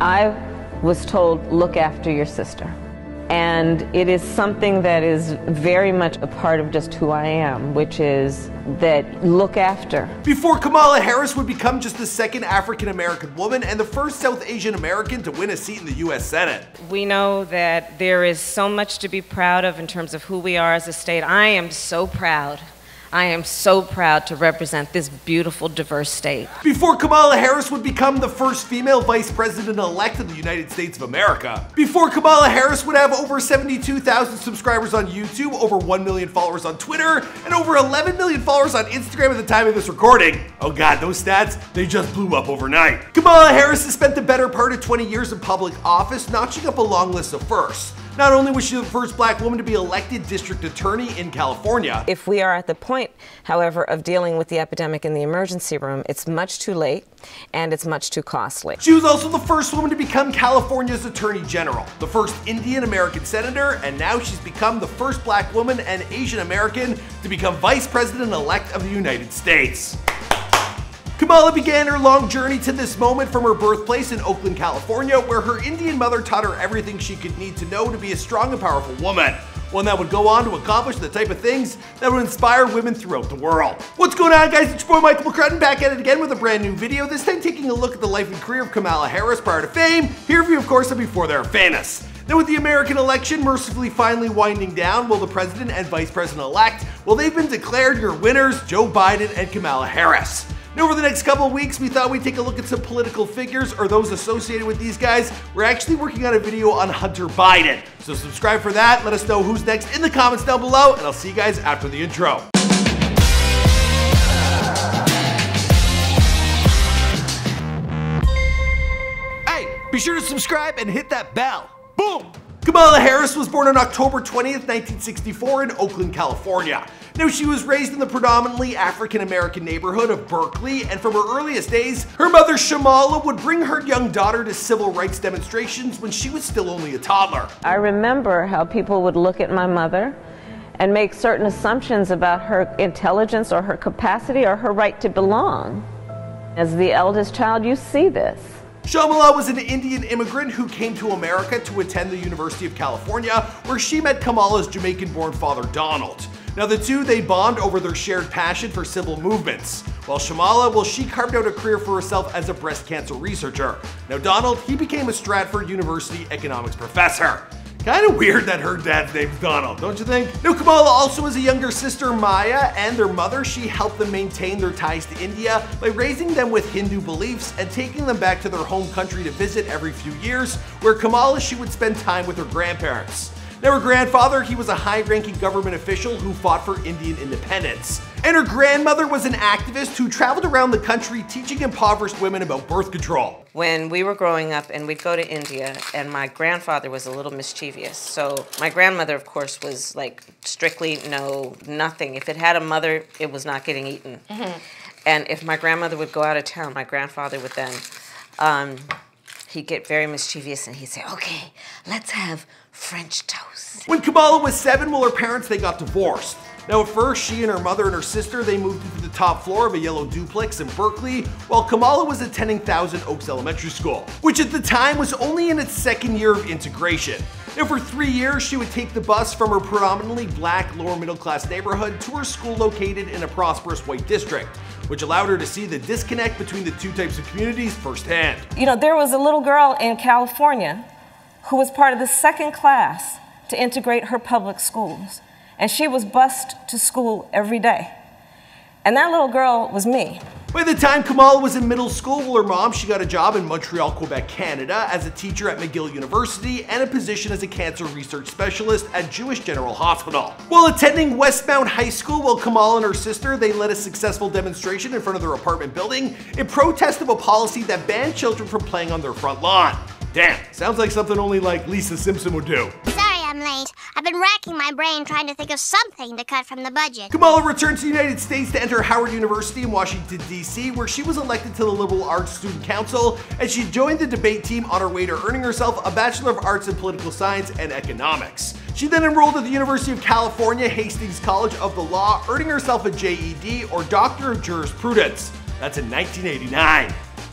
I was told, look after your sister. And it is something that is very much a part of just who I am, which is that look after. Before Kamala Harris would become just the second African American woman and the first South Asian American to win a seat in the U.S. Senate. We know that there is so much to be proud of in terms of who we are as a state. I am so proud I am so proud to represent this beautiful, diverse state. Before Kamala Harris would become the first female vice president elect of the United States of America. Before Kamala Harris would have over 72,000 subscribers on YouTube, over 1 million followers on Twitter, and over 11 million followers on Instagram at the time of this recording. Oh god, those stats, they just blew up overnight. Kamala Harris has spent the better part of 20 years in public office, notching up a long list of firsts. Not only was she the first black woman to be elected district attorney in California. If we are at the point, however, of dealing with the epidemic in the emergency room, it's much too late and it's much too costly. She was also the first woman to become California's attorney general, the first Indian American senator, and now she's become the first black woman and Asian American to become vice president elect of the United States. Kamala began her long journey to this moment from her birthplace in Oakland, California, where her Indian mother taught her everything she could need to know to be a strong and powerful woman. One that would go on to accomplish the type of things that would inspire women throughout the world. What's going on guys, it's your boy Michael McCrudden back at it again with a brand new video, this time taking a look at the life and career of Kamala Harris prior to fame, here for you of course and before they're famous. Now with the American election mercifully finally winding down, will the president and vice president-elect, well they've been declared your winners, Joe Biden and Kamala Harris. Now, over the next couple weeks, we thought we'd take a look at some political figures or those associated with these guys. We're actually working on a video on Hunter Biden. So subscribe for that. Let us know who's next in the comments down below, and I'll see you guys after the intro. Hey, be sure to subscribe and hit that bell. Boom! Kamala Harris was born on October 20th, 1964 in Oakland, California. Now, she was raised in the predominantly African American neighborhood of Berkeley, and from her earliest days, her mother Shyamala would bring her young daughter to civil rights demonstrations when she was still only a toddler. I remember how people would look at my mother and make certain assumptions about her intelligence or her capacity or her right to belong. As the eldest child, you see this. Shyamala was an Indian immigrant who came to America to attend the University of California, where she met Kamala's Jamaican-born father Donald. Now the two, they bond over their shared passion for civil movements. While Shyamala, well, she carved out a career for herself as a breast cancer researcher. Now Donald, he became a Stanford University economics professor. Kind of weird that her dad's name's Donald, don't you think? Now, Kamala also has a younger sister, Maya, and their mother, she helped them maintain their ties to India by raising them with Hindu beliefs and taking them back to their home country to visit every few years, where Kamala, she would spend time with her grandparents. Now, her grandfather, he was a high-ranking government official who fought for Indian independence. And her grandmother was an activist who traveled around the country teaching impoverished women about birth control. When we were growing up and we'd go to India, and my grandfather was a little mischievous. So my grandmother, of course, was like strictly no, nothing. If it had a mother, it was not getting eaten. Mm-hmm. And if my grandmother would go out of town, my grandfather would then, um, he'd get very mischievous and he'd say, okay, let's have French toast. When Kamala was seven, well, her parents, they got divorced. Now at first, she and her mother and her sister, they moved into the top floor of a yellow duplex in Berkeley, while Kamala was attending Thousand Oaks Elementary School, which at the time was only in its second year of integration. Now for three years, she would take the bus from her predominantly black lower middle class neighborhood to her school located in a prosperous white district, which allowed her to see the disconnect between the two types of communities firsthand. You know, there was a little girl in California who was part of the second class to integrate her public schools. And she was bused to school every day. And that little girl was me. By the time Kamala was in middle school, her mom, she got a job in Montreal, Quebec, Canada as a teacher at McGill University and a position as a cancer research specialist at Jewish General Hospital. While attending Westmount High School, while Kamala and her sister, they led a successful demonstration in front of their apartment building in protest of a policy that banned children from playing on their front lawn. Damn, sounds like something only like Lisa Simpson would do. I'm late. I've been racking my brain trying to think of something to cut from the budget. Kamala returned to the United States to enter Howard University in Washington, D.C., where she was elected to the Liberal Arts Student Council, and she joined the debate team on her way to earning herself a Bachelor of Arts in Political Science and Economics. She then enrolled at the University of California, Hastings College of the Law, earning herself a JED or Doctor of Jurisprudence. That's in 1989.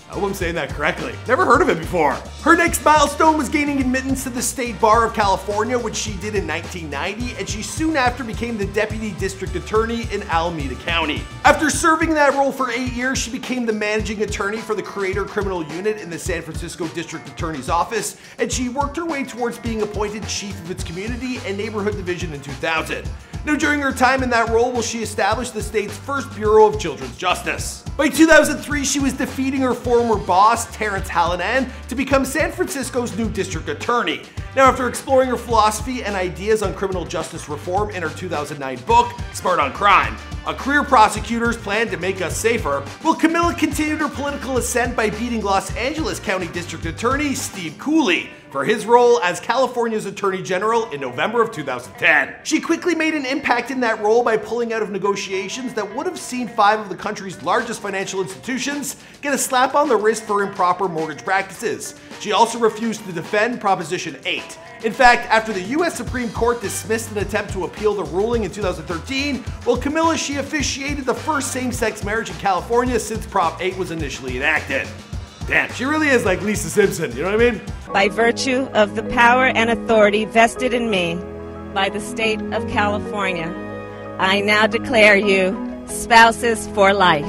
I hope I'm saying that correctly. Never heard of it before. Her next milestone was gaining admittance to the State Bar of California, which she did in 1990, and she soon after became the Deputy District Attorney in Alameda County. After serving that role for eight years, she became the Managing Attorney for the Career Criminal Unit in the San Francisco District Attorney's Office, and she worked her way towards being appointed Chief of its Community and Neighborhood Division in 2000. Now, during her time in that role, will she establish the state's first Bureau of Children's Justice. By 2003, she was defeating her former boss, Terrence Hallinan, to become San Francisco's new district attorney. Now, after exploring her philosophy and ideas on criminal justice reform in her 2009 book, Smart on Crime, a career prosecutor's plan to make us safer, will Kamala continue her political ascent by beating Los Angeles County District Attorney Steve Cooley for his role as California's Attorney General in November of 2010. She quickly made an impact in that role by pulling out of negotiations that would have seen five of the country's largest financial institutions get a slap on the wrist for improper mortgage practices. She also refused to defend Proposition 8. In fact, after the US Supreme Court dismissed an attempt to appeal the ruling in 2013, well, Kamala, she officiated the first same sex marriage in California since Prop 8 was initially enacted. Damn, she really is like Lisa Simpson, you know what I mean? By virtue of the power and authority vested in me by the state of California, I now declare you spouses for life.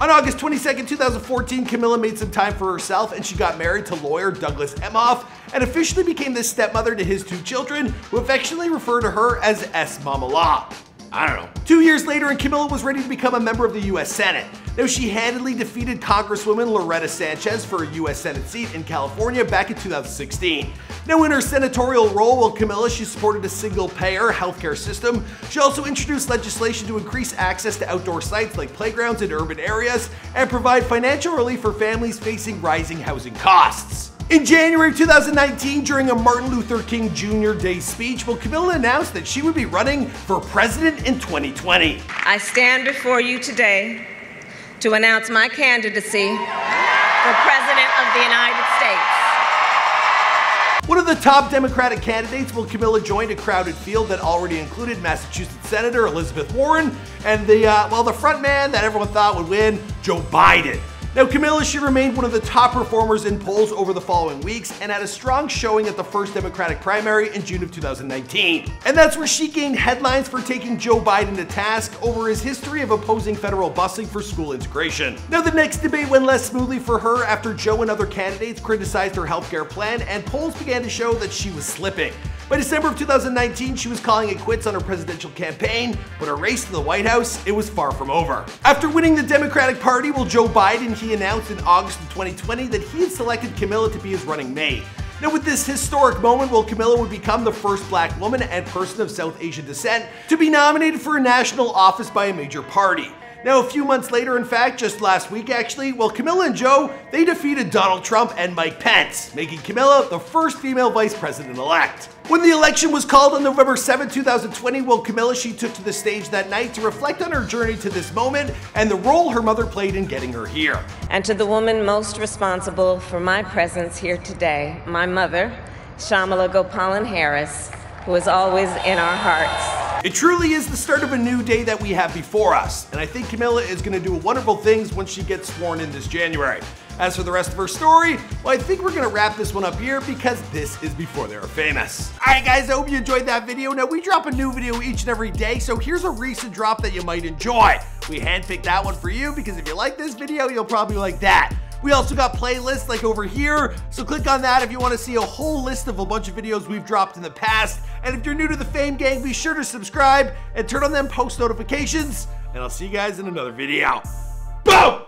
On August 22nd, 2014, Kamala made some time for herself and she got married to lawyer Douglas Emhoff and officially became the stepmother to his two children, who affectionately refer to her as S Mama Law. I don't know. Two years later, and Kamala was ready to become a member of the US Senate. Now, she handily defeated Congresswoman Loretta Sanchez for a US Senate seat in California back in 2016. Now, in her senatorial role, while Kamala, she supported a single payer healthcare system. She also introduced legislation to increase access to outdoor sites like playgrounds in urban areas and provide financial relief for families facing rising housing costs. In January 2019, during a Martin Luther King Jr. Day speech, well, Kamala announced that she would be running for president in 2020. I stand before you today to announce my candidacy for President of the United States. One of the top Democratic candidates, will Kamala joined a crowded field that already included Massachusetts Senator Elizabeth Warren and the, uh, well, the front man that everyone thought would win, Joe Biden. Now, Kamala, she remained one of the top performers in polls over the following weeks and had a strong showing at the first Democratic primary in June of 2019. And that's where she gained headlines for taking Joe Biden to task over his history of opposing federal busing for school integration. Now, the next debate went less smoothly for her after Joe and other candidates criticized her healthcare plan, and polls began to show that she was slipping. By December of 2019, she was calling it quits on her presidential campaign, but her race to the White House, it was far from over. After winning the Democratic Party, well, Joe Biden, he announced in August of 2020 that he had selected Kamala to be his running mate. Now, with this historic moment, well, Kamala would become the first black woman and person of South Asian descent to be nominated for a national office by a major party. Now, a few months later, in fact, just last week actually, well, Kamala and Joe, they defeated Donald Trump and Mike Pence, making Kamala the first female vice president elect. When the election was called on November 7, 2020, well, Kamala, she took to the stage that night to reflect on her journey to this moment and the role her mother played in getting her here. And to the woman most responsible for my presence here today, my mother, Shyamala Gopalan Harris, who is always in our hearts. It truly is the start of a new day that we have before us, and I think Kamala is going to do wonderful things once she gets sworn in this January. As for the rest of her story, well, I think we're gonna wrap this one up here because this is before they were famous. All right, guys, I hope you enjoyed that video. Now, we drop a new video each and every day, so here's a recent drop that you might enjoy. We handpicked that one for you because if you like this video, you'll probably like that. We also got playlists like over here, so click on that if you want to see a whole list of a bunch of videos we've dropped in the past. And if you're new to the Fame Gang, be sure to subscribe and turn on them post notifications. And I'll see you guys in another video. Boom!